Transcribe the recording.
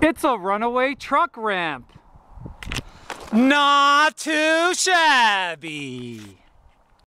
It's a runaway truck ramp. Not too shabby.